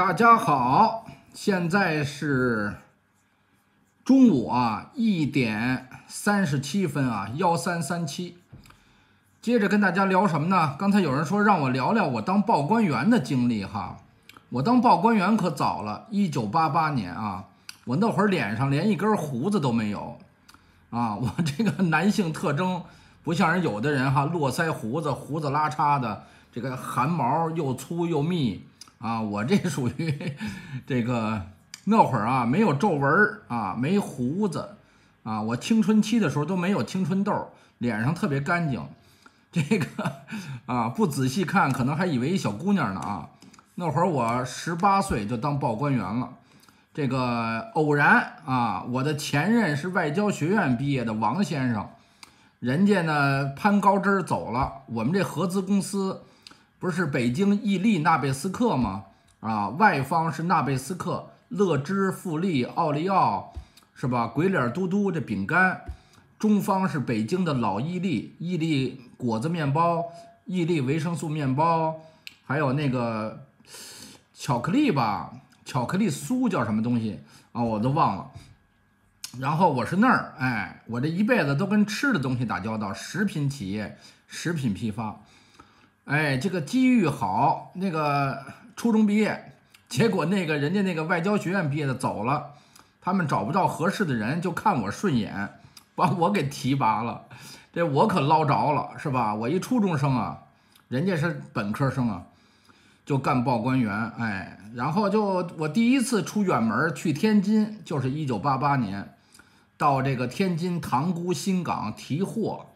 大家好，现在是中午啊，一点三十七分啊，幺三三七。接着跟大家聊什么呢？刚才有人说让我聊聊我当报关员的经历哈。我当报关员可早了，一九八八年啊，我那会儿脸上连一根胡子都没有啊。我这个男性特征不像人有的人哈，络腮胡子，胡子拉碴的，这个汗毛又粗又密啊。我这属于 这个那会儿啊，没有皱纹儿啊，没胡子啊。我青春期的时候都没有青春痘，脸上特别干净。这个啊，不仔细看可能还以为一小姑娘呢啊。那会儿我十八岁就当报关员了。这个偶然啊，我的前任是外交学院毕业的王先生，人家呢攀高枝儿走了。我们这合资公司不是北京伊利纳贝斯克吗？啊，外方是纳贝斯克、乐之、富力、奥利奥，是吧？鬼脸嘟嘟这饼干。中方是北京的老伊利，伊利果子面包，伊利维生素面包，还有那个巧克力吧，巧克力酥叫什么东西啊？我都忘了。然后我是那儿，哎，我这一辈子都跟吃的东西打交道，食品企业，食品批发，哎，这个机遇好，那个初中毕业，结果那个人家那个外交学院毕业的走了，他们找不到合适的人，就看我顺眼。把我给提拔了，这我可捞着了，是吧？我一初中生啊，人家是本科生啊，就干报关员，哎，然后就我第一次出远门去天津，就是一九八八年，到这个天津塘沽新港提货，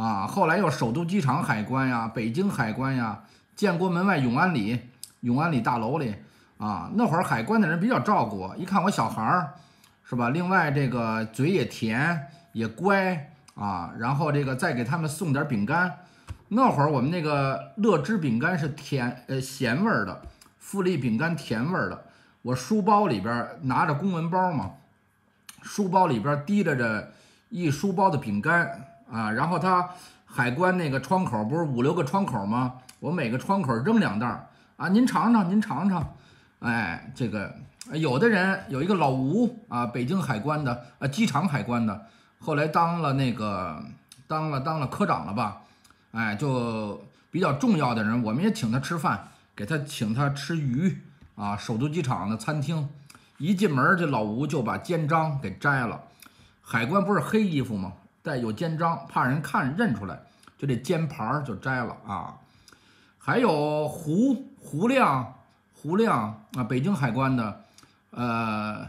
啊，后来又首都机场海关呀，北京海关呀，建国门外永安里，永安里大楼里，啊，那会儿海关的人比较照顾我，一看我小孩儿，是吧？另外这个嘴也甜。也乖啊，然后这个再给他们送点饼干。那会儿我们那个乐之饼干是甜呃咸味儿的，富力饼干甜味儿的。我书包里边拿着公文包嘛，书包里边提着着一书包的饼干啊。然后他海关那个窗口不是五六个窗口吗？我每个窗口扔两袋儿啊，您尝尝，您尝尝。哎，这个有的人有一个老吴啊，北京海关的啊，机场海关的。后来当了那个，当了当了科长了吧，哎，就比较重要的人，我们也请他吃饭，给他请他吃鱼啊。首都机场的餐厅，一进门这老吴就把肩章给摘了。海关不是黑衣服吗？带有肩章，怕人看认出来，就这肩牌就摘了啊。还有胡胡亮，胡亮啊，北京海关的，呃。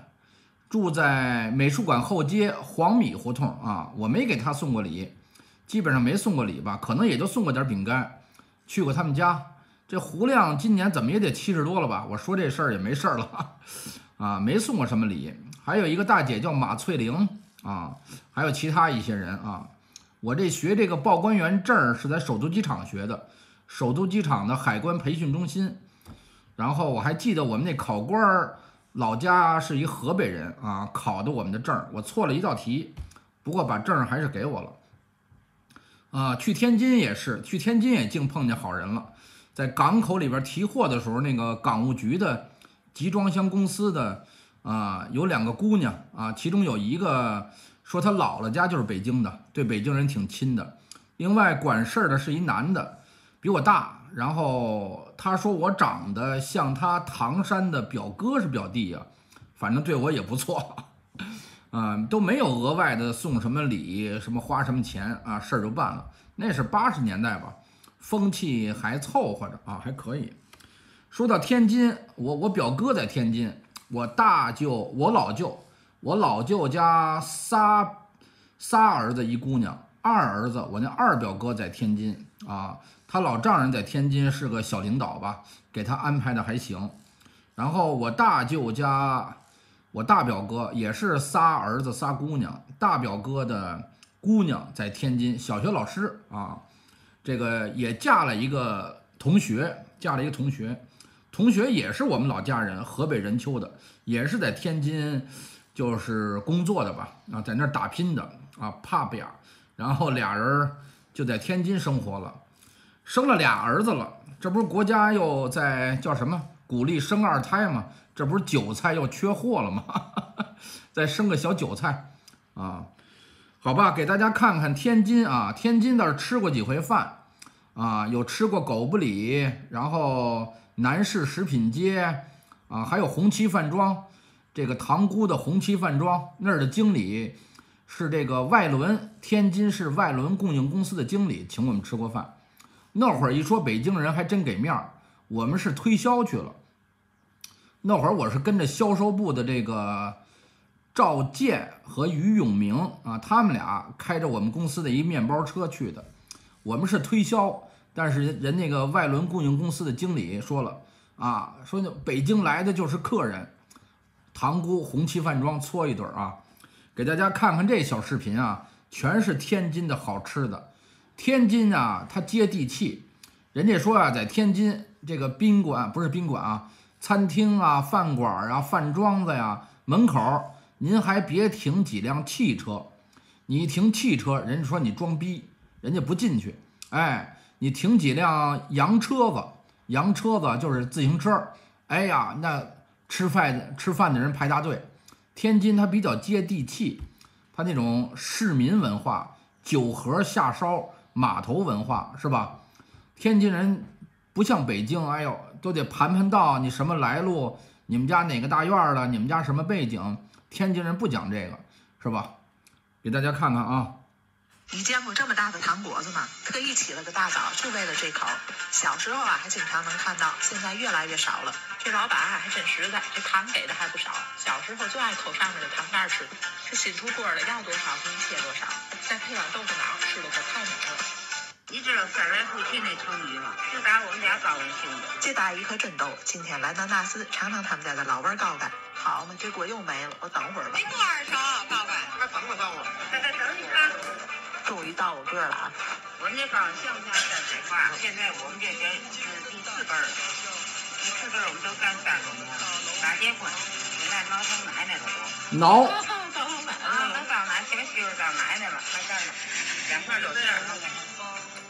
住在美术馆后街黄米胡同啊，我没给他送过礼，基本上没送过礼吧，可能也就送过点饼干。去过他们家，这胡亮今年怎么也得七十多了吧？我说这事儿也没事儿了，啊，没送过什么礼。还有一个大姐叫马翠玲啊，还有其他一些人啊。我这学这个报关员证是在首都机场学的，首都机场的海关培训中心。然后我还记得我们那考官儿。老家是一河北人啊，考的我们的证儿，我错了一道题，不过把证儿还是给我了。啊，去天津也是，去天津也竟碰见好人了，在港口里边提货的时候，那个港务局的集装箱公司的啊，有两个姑娘啊，其中有一个说她姥姥家就是北京的，对北京人挺亲的。另外管事儿的是一男的，比我大。然后他说我长得像他唐山的表哥是表弟呀，反正对我也不错，啊，都没有额外的送什么礼，什么花什么钱啊，事儿就办了。那是八十年代吧，风气还凑合着啊，还可以。说到天津，我我表哥在天津，我大舅、我老舅、我老舅家仨仨儿子一姑娘，二儿子我那二表哥在天津啊。他老丈人在天津是个小领导吧，给他安排的还行。然后我大舅家，我大表哥也是仨儿子仨姑娘，大表哥的姑娘在天津小学老师啊，这个也嫁了一个同学，嫁了一个同学，同学也是我们老家人，河北任丘的，也是在天津就是工作的吧，啊，在那儿打拼的啊，怕不呀？然后俩人就在天津生活了。生了俩儿子了，这不是国家又在叫什么鼓励生二胎吗，这不是韭菜要缺货了吗？再生个小韭菜啊，好吧，给大家看看天津啊，天津倒是吃过几回饭啊，有吃过狗不理，然后南市食品街啊，还有红旗饭庄，这个塘沽的红旗饭庄那儿的经理是这个外轮，天津市外轮供应公司的经理，请我们吃过饭。那会儿一说北京人还真给面儿，我们是推销去了。那会儿我是跟着销售部的这个赵建和于永明啊，他们俩开着我们公司的一面包车去的。我们是推销，但是人那个外轮供应公司的经理说了啊，说北京来的就是客人，塘沽红旗饭庄搓一顿啊，给大家看看这小视频啊，全是天津的好吃的。天津啊，它接地气，人家说啊，在天津这个宾馆不是宾馆啊。餐厅啊，饭馆啊，饭庄子呀，门口您还别停几辆汽车，你停汽车，人家说你装逼，人家不进去。哎，你停几辆洋车子，洋车子就是自行车。哎呀，那吃饭吃饭的人排大队。天津它比较接地气，它那种市民文化，酒盒下烧，码头文化是吧？天津人不像北京，哎呦。都得盘盘道，你什么来路？你们家哪个大院的？你们家什么背景？天津人不讲这个，是吧？给大家看看啊！你见过这么大的糖果子吗？特意起了个大早，就为了这口。小时候啊，还经常能看到，现在越来越少了。这老板啊，还真实在，这糖给的还不少。小时候就爱抠上面的糖袋吃，这新出锅的要多少给你切多少，再配碗豆腐脑，吃的可太美了。你知道三来覆去那成语吗？是打我们家高文姓的。这大姨可真逗，今天来到纳斯尝尝他们家的老味高干。好嘛，这锅又没了，我等会儿吧。没多少勺高干？还等不等我？等你看。终于到我个了啊！我那刚像不像山水画？现在我们这边是第四辈了，第四辈我们都干三个模了，刚结婚，现在闹成奶奶了都。闹。啊，都当奶，小媳妇当奶奶了，还干呢，两块肉馅儿。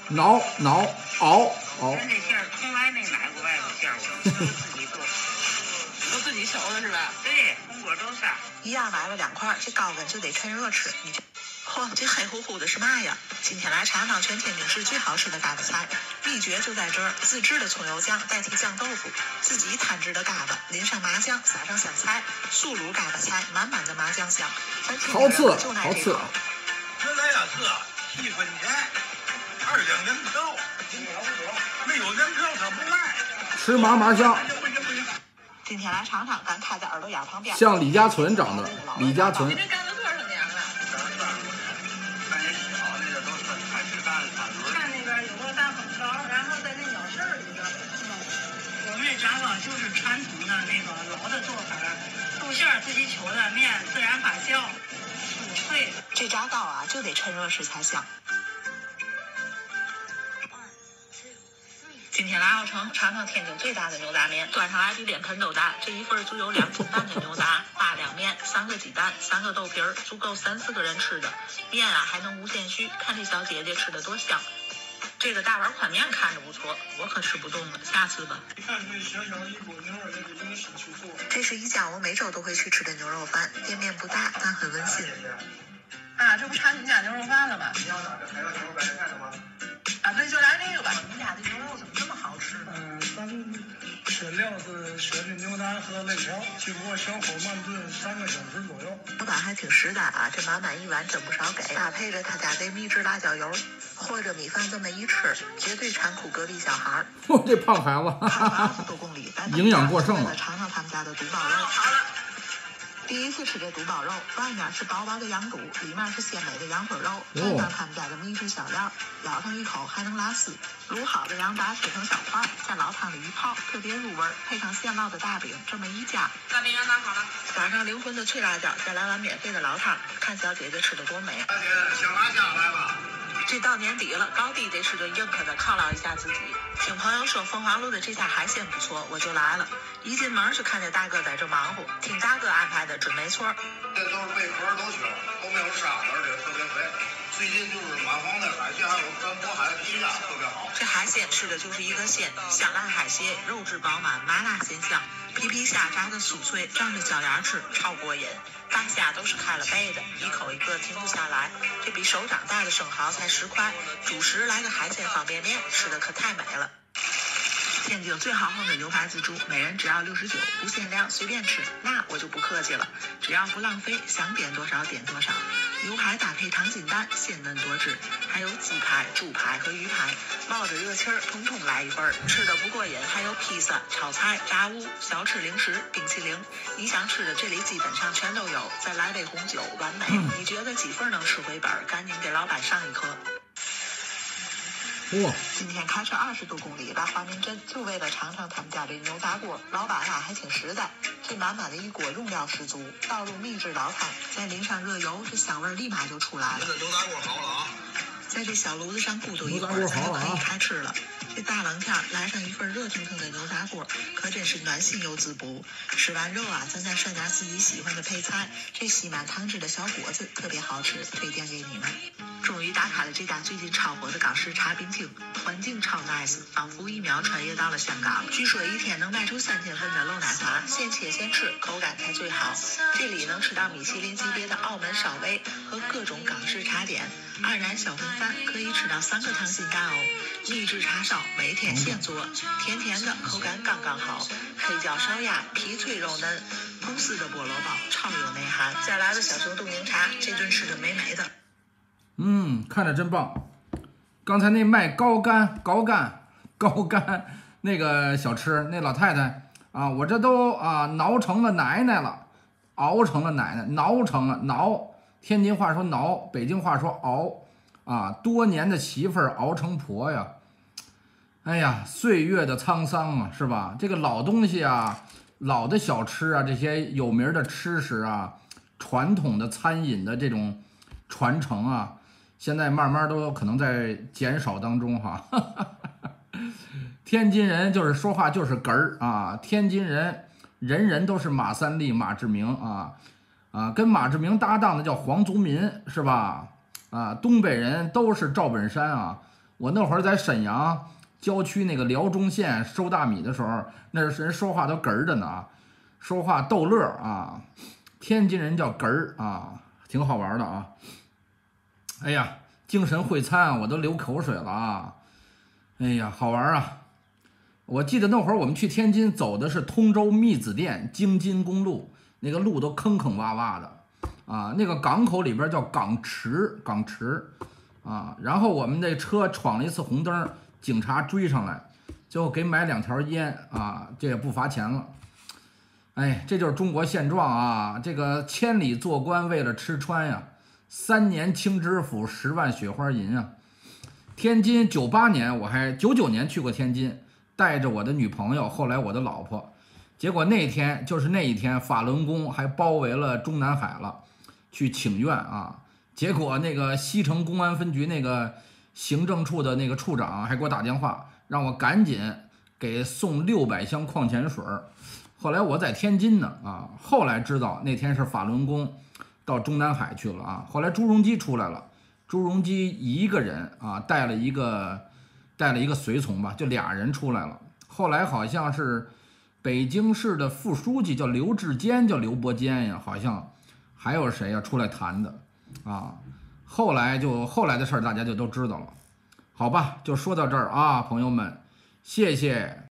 挠挠熬熬。咱这馅儿从来没买过外头馅儿，我都自己做，都自己熟的是吧？对，红果都上。一样买了两块，这高跟就得趁热吃。你这，嚯，这黑乎乎的是嘛呀？今天来尝尝全天津市最好吃的嘎巴菜，秘诀就在这儿：自制的葱油酱代替酱豆腐，自己摊制的嘎巴，淋上麻酱，撒上香菜，素卤嘎巴菜，满满的麻酱香。好吃，好吃。这来呀是一分钱。二两人票，没有人票可不卖。吃麻麻香。今天来尝尝，咱开在耳朵眼旁边。像李家存长的，李家存。传统的那个老的做法，豆馅自己揪的，面自然发酵，酥脆。这炸糕啊，就得趁热吃才香。今天来奥城尝尝天津最大的牛杂面，端上来比脸盆都大。这一份足有两斤半的牛杂，八两面，三个鸡蛋，三个豆皮儿，足够三四个人吃的。面啊还能无限续，看这小姐姐吃的多香。这个大碗宽面看着不错，我可吃不动了，下次吧。你看这小小一锅牛肉，这个用心去做。这是一家我每周都会去吃的牛肉饭，店面不大，但很温馨。啊，这不馋你家牛肉饭了吗？你要哪个？还要牛肉白菜的吗？啊，那就来这个吧。你家的牛肉怎么这么嗯，咱吃料是选的牛腩和肋条，经过小火慢炖三个小时左右。老板还挺实在啊，这满满一碗真不少给，搭配着他家这秘制辣椒油，和着米饭这么一吃，绝对馋哭隔壁小孩儿。嚯，这胖孩子，多公里，营养过剩了。尝尝他们家的肚包肉。第一次吃这肚包肉，外面是薄薄的羊肚，里面是鲜美的羊腿肉，蘸上他们家的秘制小料，咬上一口还能拉丝。卤好的羊杂切成小块，在老汤里一泡，特别入味。配上现烙的大饼，这么一夹，大饼羊杂好了，撒上灵魂的脆辣椒，再来碗免费的老汤，看小姐姐吃的多美。小姐，小辣椒来了。这到年底了，高低得吃顿硬壳的犒劳一下自己。听朋友说凤凰路的这家海鲜不错，我就来了。一进门就看见大哥在这忙活，听大哥安排的准没错。这都是贝壳都行，都没有沙子，而且特别肥。最近就是满房的海鲜还有干渤海评价特别好。这海鲜吃的就是一个鲜，香辣海鲜，肉质饱满，麻辣鲜香，皮皮虾炸的酥脆，蘸着椒盐吃，超过瘾。大虾都是开了背的，一口一个停不下来。这比手掌大的生蚝才十块，主食来个海鲜方便面，吃的可太美了。天津最豪横的牛排自助，每人只要六十九，不限量，随便吃。那我就不客气了，只要不浪费，想点多少点多少。牛排搭配糖心蛋，鲜嫩多汁，还有鸡排、猪排和鱼排，冒着热气儿，统统来一份儿。吃的不过瘾，还有披萨、炒菜、炸物、小吃、零食、冰淇淋，你想吃的这里基本上全都有。再来杯红酒，完美。你觉得几份能吃回本儿？赶紧给老板上一课。哇、今天开车二十多公里来华明镇，就为了尝尝他们家这牛杂锅。老板啊还挺实在，这满满的一锅用料十足，倒入秘制老汤，再淋上热油，这香味立马就出来了。这牛杂锅好了啊！在这小炉子上咕嘟一会儿，咱就可以开吃了。这大冷天儿来上一份热腾腾的牛杂锅，可真是暖心又滋补。吃完肉啊，咱再涮点自己喜欢的配菜，这吸满汤汁的小果子特别好吃，推荐给你们。终于打卡了这家最近超火的港式茶冰厅，环境超 nice，仿佛一秒穿越到了香港。据说一天能卖出三千份的漏奶茶，现切现吃，口感才最好。这里能吃到米其林级别的澳门烧味和各种港式茶点，二奶小混饭可以吃到三个溏心蛋哦。秘制叉烧每天现做，甜甜的，口感刚刚好。黑椒烧鸭皮脆肉嫩，公司的菠萝包超有内涵。再来个小熊冻柠茶，这顿吃的美美的。嗯，看着真棒。刚才那卖高干、高干、高干那个小吃，那老太太啊，我这都啊挠成了奶奶了，熬成了奶奶，挠成了挠。天津话说挠，北京话说熬啊，多年的媳妇儿熬成婆呀。哎呀，岁月的沧桑啊，是吧？这个老东西啊，老的小吃啊，这些有名的吃食啊，传统的餐饮的这种传承啊，现在慢慢都可能在减少当中哈。天津人就是说话就是哏儿啊，天津人人人都是马三立、马志明啊啊，跟马志明搭档的叫黄族民是吧？啊，东北人都是赵本山啊。我那会儿在沈阳郊区那个辽中县收大米的时候，那是人说话都哏儿着呢啊，说话逗乐啊。天津人叫哏儿啊，挺好玩的啊。哎呀，精神会餐，我都流口水了啊！哎呀，好玩啊！我记得那会儿我们去天津走的是通州密子店京津公路，那个路都坑坑洼洼的啊。那个港口里边叫港池，港池啊。然后我们那车闯了一次红灯，警察追上来，最后给买两条烟啊，这也不罚钱了。哎，这就是中国现状啊！这个千里做官为了吃穿呀。三年清知府，十万雪花银啊！天津九八年，我还九九年去过天津，带着我的女朋友，后来我的老婆。结果那天就是那一天，法轮功还包围了中南海了，去请愿啊！结果那个西城公安分局那个行政处的那个处长还给我打电话，让我赶紧给送六百箱矿泉水儿。后来我在天津呢啊，后来知道那天是法轮功。到中南海去了啊！后来朱镕基出来了，朱镕基一个人啊带了一个带了一个随从吧，就俩人出来了。后来好像是北京市的副书记叫刘志坚，叫刘伯坚呀，好像还有谁呀出来谈的啊？后来就后来的事儿大家就都知道了，好吧？就说到这儿啊，朋友们，谢谢。